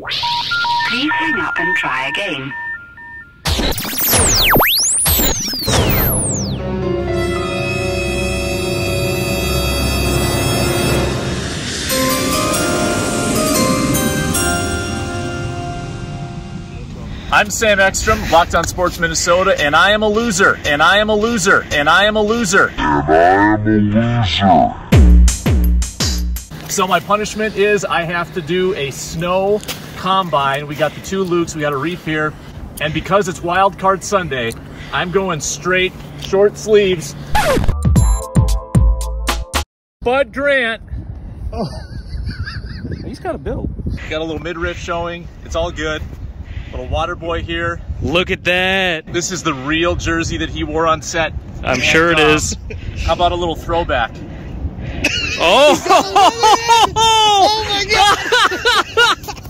Please hang up and try again. I'm Sam Ekstrom, Locked on Sports Minnesota, and I am a loser, and I am a loser, and I am a loser. So my punishment is I have to do a snow combine. We got the two Lukes, we got a reef here, and because it's Wild Card Sunday, I'm going straight short sleeves. Bud Grant. Oh. He's got a build. Got a little midriff showing. It's all good. Little water boy here. Look at that. This is the real jersey that he wore on set. I'm And, sure it um, is. How about a little throwback? Oh!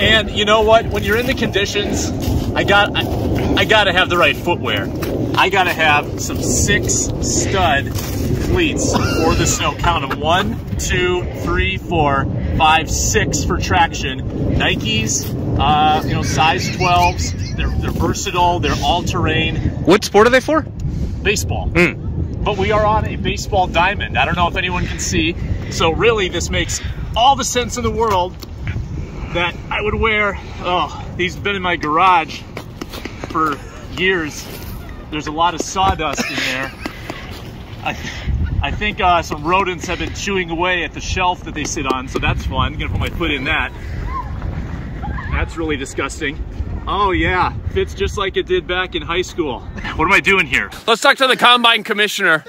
And you know what? When you're in the conditions, I got I, I got to have the right footwear. I got to have some six stud cleats for the snow. Count them: one, two, three, four, five, six for traction. Nikes, uh, you know, size 12s. They're, they're versatile. They're all terrain. what sport are they for? baseball. But we are on a baseball diamond. I don't know if anyone can see. So really, this makes all the sense in the world that I would wear. Oh, these have been in my garage for years. There's a lot of sawdust in there. I, I think uh, some rodents have been chewing away at the shelf that they sit on, so that's fun. I'm gonna put my foot in that. That's really disgusting. Oh yeah, fits just like it did back in high school. What am I doing here? Let's talk to the combine commissioner.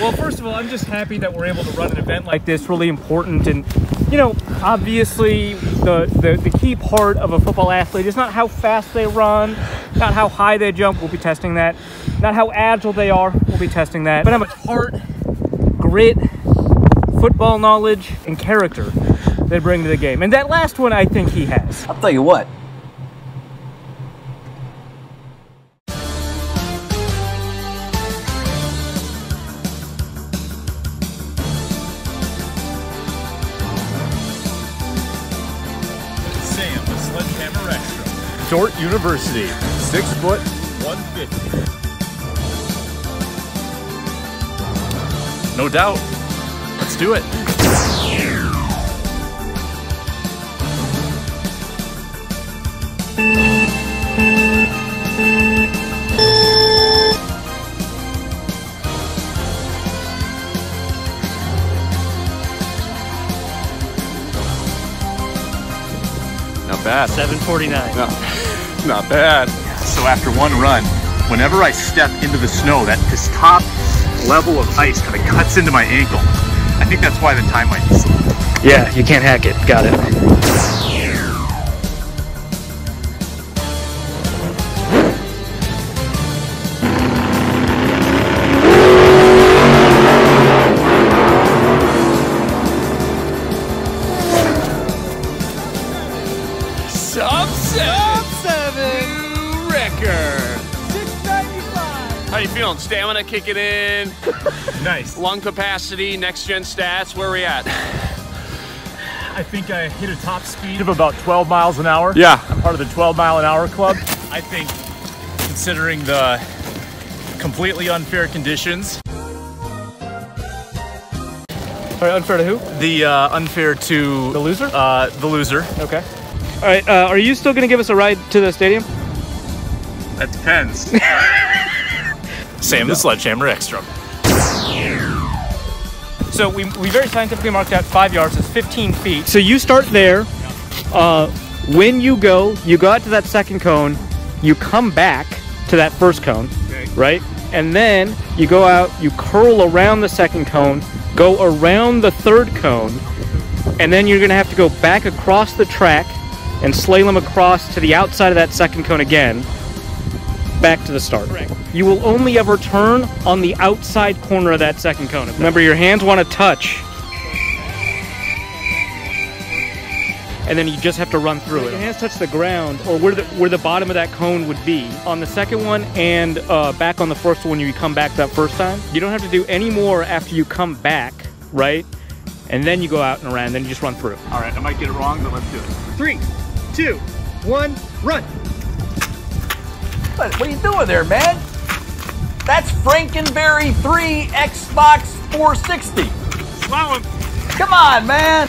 Well, first of all, I'm just happy that we're able to run an event like this, really important. And, you know, obviously, the, the, the key part of a football athlete is not how fast they run, not how high they jump, we'll be testing that, not how agile they are, we'll be testing that, but how much heart, grit, football knowledge, and character they bring to the game. And that last one, I think he has. I'll tell you what. Short University, six foot, 150. No doubt. Let's do it. Not bad. 749. No, not bad. So after one run, whenever I step into the snow, that this top level of ice kind of cuts into my ankle. I think that's why the time might be slow. Yeah, you can't hack it. Got it. Stamina kicking in. Nice. Lung capacity, next gen stats. Where are we at? I think I hit a top speed of about 12 miles an hour. Yeah. I'm part of the 12 mile an hour club. I think, considering the completely unfair conditions, All right, unfair to who? the uh, unfair to The loser? uh, the loser. Okay. All right, uh, are you still going to give us a ride to the stadium? That depends. Sam the Sledgehammer Ekstrom. So we, we very scientifically marked out five yards as 15 feet. So you start there. Uh, when you go, you go out to that second cone, you come back to that first cone, Okay. right? And then you go out, you curl around the second cone, go around the third cone, and then you're gonna have to go back across the track and slalom across to the outside of that second cone again, back to the start. You will only ever turn on the outside corner of that second cone. Remember, your hands want to touch and then you just have to run through it. Your hands touch the ground, or where the where the bottom of that cone would be on the second one, and uh, back on the first one. You come back that first time. You don't have to do any more after you come back, right? And then you go out and around. Then you just run through. All right, I might get it wrong, but let's do it. Three, two, one, run. What, what are you doing there, man? That's Frankenberry 3 Xbox 460. Wow, Come on, man.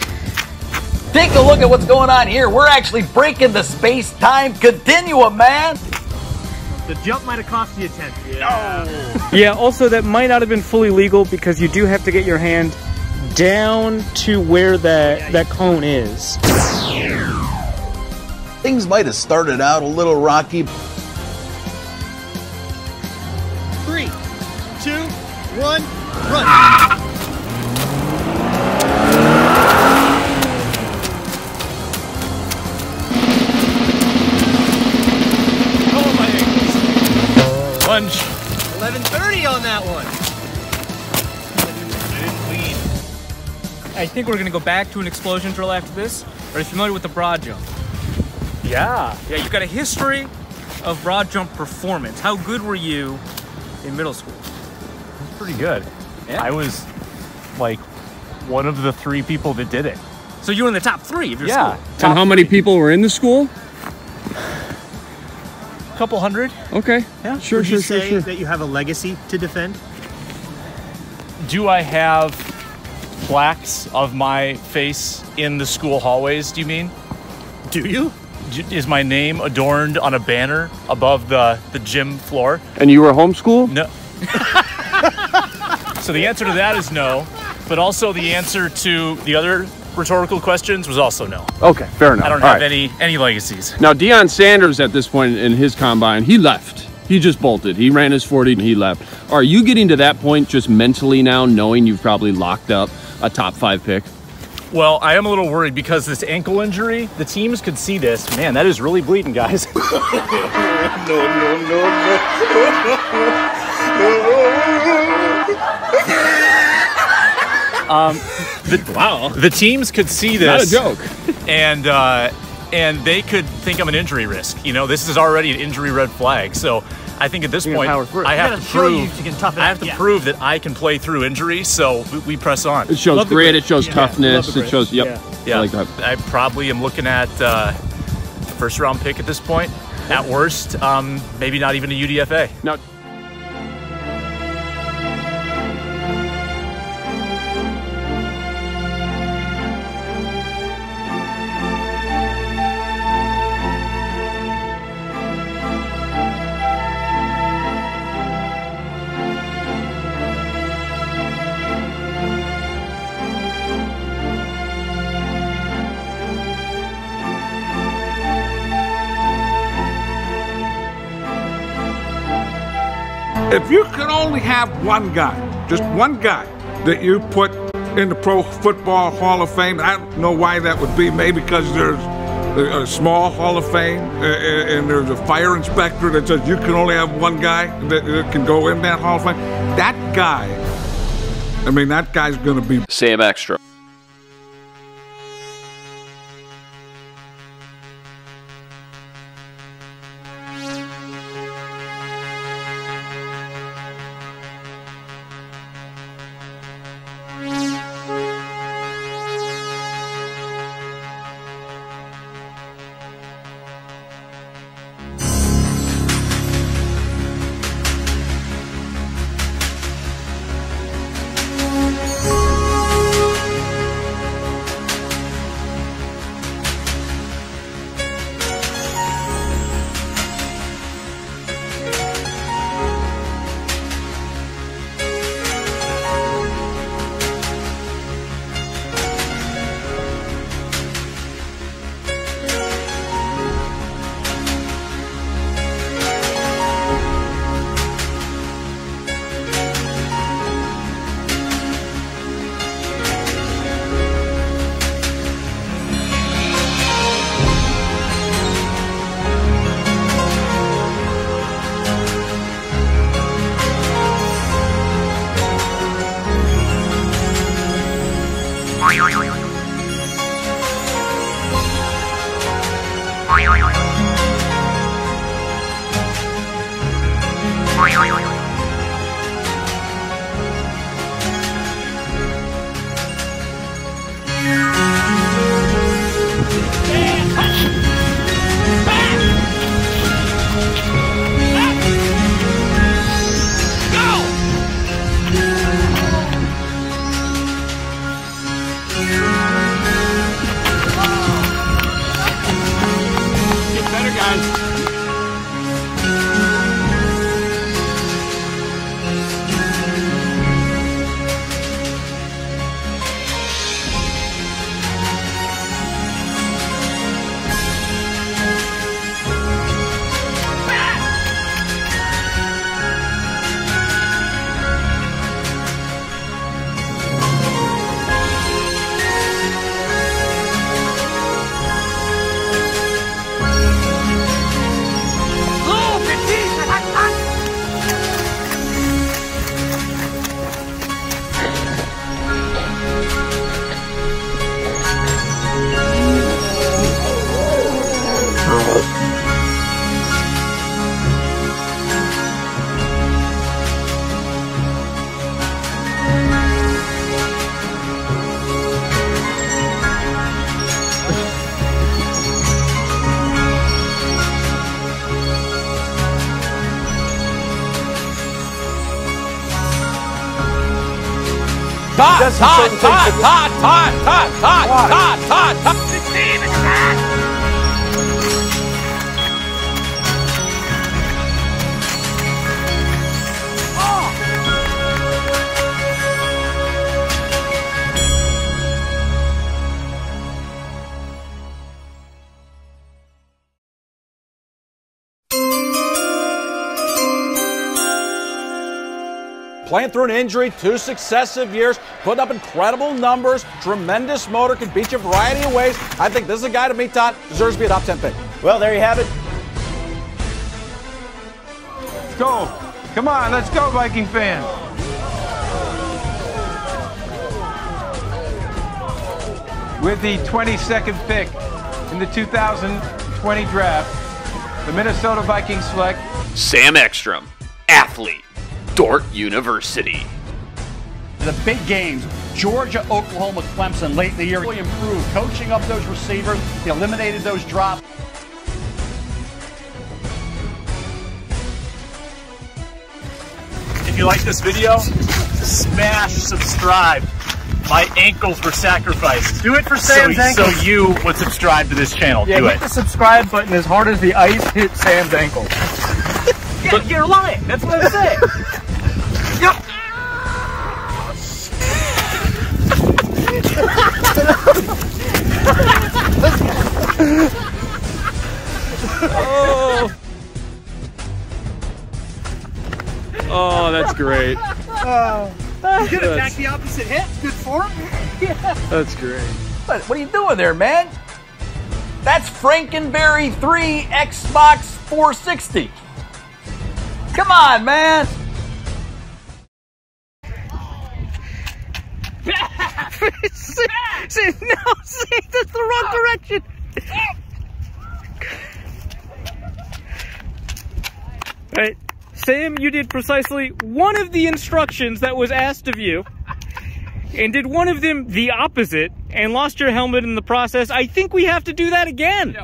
Take a look at what's going on here. We're actually breaking the space-time continuum, man. The jump might have cost you a tenth. Yeah. Also, that might not have been fully legal because you do have to get your hand down to where that that cone is. Things might have started out a little rocky. One, run. oh my ankles. 11:30 on that one. I think we're gonna go back to an explosion drill after this. Are you familiar with the broad jump? Yeah. Yeah, you've got a history of broad jump performance. How good were you in middle school? Pretty good. Yeah? I was like one of the three people that did it. So you were in the top three of your Yeah. school. And how many people were in the school? A couple hundred. Okay. Yeah. Sure, Would sure, you sure, say sure. that you have a legacy to defend? Do I have plaques of my face in the school hallways, do you mean? Do you? Is my name adorned on a banner above the, the gym floor? And you were homeschooled? No. so the answer to that is no. But also the answer to the other rhetorical questions was also no. Okay, fair enough. I don't All have right. any any legacies. Now, Deion Sanders at this point in his combine, he left. He just bolted. He ran his 40 and he left. Are you getting to that point just mentally now, knowing you've probably locked up a top five pick? Well, I am a little worried because this ankle injury, the teams could see this. Man, that is really bleeding, guys. um, the, wow. The teams could see this. Not a joke. and uh, and they could think I'm an injury risk. You know, this is already an injury red flag. So I think at this You're point, gonna power through it. I have gotta to show you prove you can tough I have to yeah. prove that I can play through injury. So we, we press on. It shows Love grit, grit. it shows Yeah, toughness, love it shows, yep. Yeah. Yeah, I like that. I probably am looking at uh, first round pick at this point. At worst, um, maybe not even a UDFA. Now, If you could only have one guy, just one guy, that you put in the Pro Football Hall of Fame, I don't know why that would be. Maybe because there's a, small Hall of Fame and there's a fire inspector that says you can only have one guy that, that can go in that Hall of Fame. That guy, I mean, that guy's going to be Sam Ekstrom. Todd, Todd, Todd, Todd, Todd, Todd, Todd, Todd, Todd, Todd. Playing through an injury, two successive years, putting up incredible numbers, tremendous motor, can beat you a variety of ways. I think this is a guy to meet Todd, deserves to be a top 10 pick. Well, there you have it. Let's go. Come on, let's go, Viking fans. With the 22nd pick in the 2020 draft, the Minnesota Vikings select Sam Ekstrom, athlete, Dordt University. The big games, Georgia, Oklahoma, Clemson late in the year really improved, coaching up those receivers, they eliminated those drops. If you like this video, smash subscribe. My ankles were sacrificed. Do it for so, Sam's ankles. so you would subscribe to this channel. Yeah, Do hit it. the subscribe button as hard as the ice hit Sam's ankle. yeah, you're lying. That's what I'm saying. Oh, that's great. You could attack the opposite hip. Good form. That's great. What, what are you doing there, man? That's Frankenberry 3 Xbox 460. Come on, man. See, no, see, that's the wrong direction. Right, Sam, you did precisely one of the instructions that was asked of you, and did one of them the opposite, and lost your helmet in the process. I think we have to do that again.